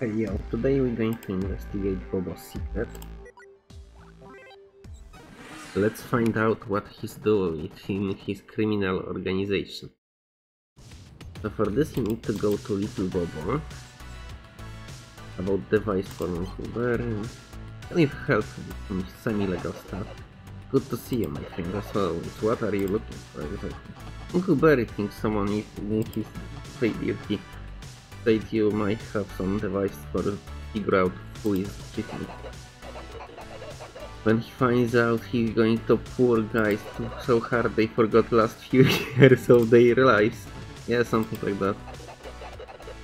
Hey yo, today we're going to investigate Bobo's secret. Let's find out what he's doing in his criminal organization. So for this you need to go to Little Bobo about device forming Uber and need help with some semi-legal stuff. Good to see you, my friend, as always. What are you looking for exactly? Uncle Barry thinks someone is in his duty said you might have some device for figure out who is cheating. When he finds out he's going to poor guys so hard they forgot last few years of their lives. Yeah, something like that.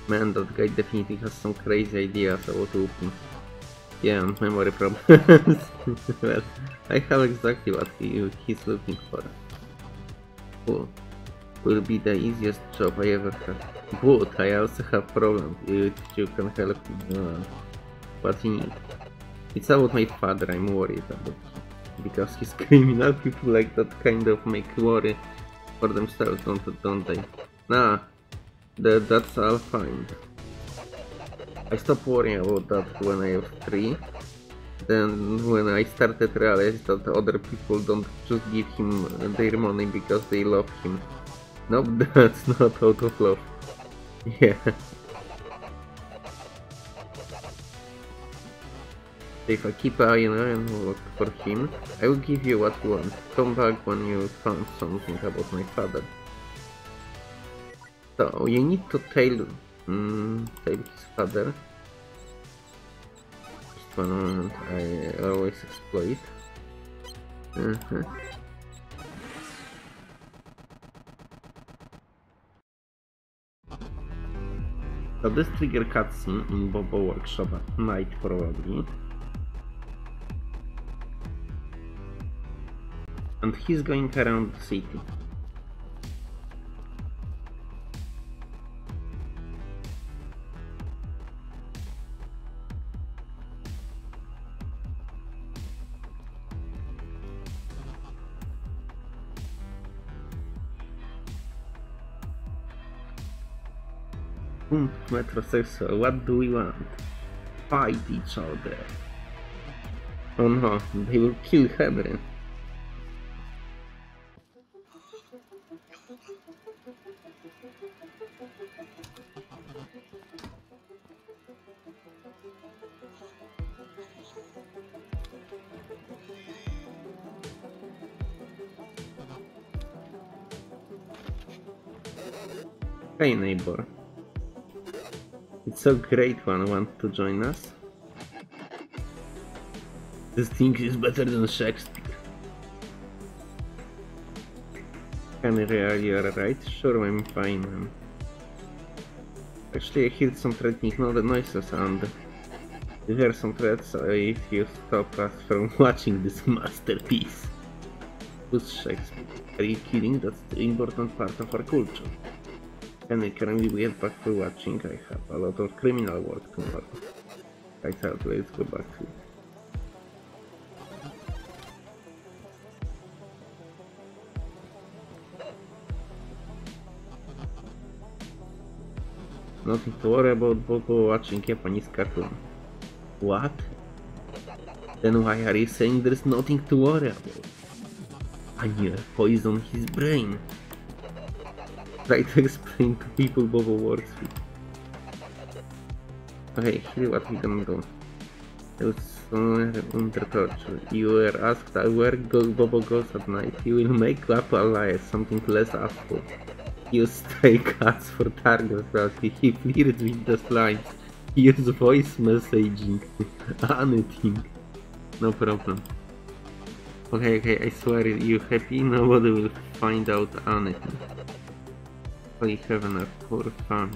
Man, that guy definitely has some crazy ideas about open. Yeah, memory problems. well, I have exactly what he, he's looking for. Cool. Will be the easiest job I ever had. But I also have problems which you can help me. Uh, what you need. It's about my father I'm worried about. Because he's criminal, people like that kind of make worry for themselves, don't, don't they? Nah, that, that's all fine. I stopped worrying about that when I was 3. Then when I started realize that other people don't just give him their money because they love him. Nope, that's not out of. Yeah. If I keep an eye and look for him, I will give you what you want. Come back when you found something about my father. So, you need to tell, mm, tell his father. Just one moment, I always exploit. Uh -huh. So this trigger cutscene in Bobo Workshop at night probably. And he's going around the city. Metrosexual, what do we want? Fight each other. Oh no, they will kill Henry. Hey neighbor. It's so great one want to join us. This thing is better than Shakespeare. Henry, are you alright? Sure, I'm fine. Actually, I heard some threatening noises and there are some threats if you stop us from watching this masterpiece. Who's Shakespeare? Are you kidding? That's the important part of our culture. And I we get back to watching? I have a lot of criminal work tomorrow. I thought let's go back it. Nothing to worry about Bobo watching Japanese cartoon. What? Then why are you saying there's nothing to worry about? And you poison his brain. Try to explain to people Bobo works with. Okay, here what we gonna do. It was under torture. You were asked uh, where go Bobo goes at night. You will make up a lie, something less awful. Use stray cats for targets as he flirts with the slides. Use voice messaging. Anything. No problem. Okay, okay, I swear you happy? Nobody will find out anything. We have enough for fun.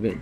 Good.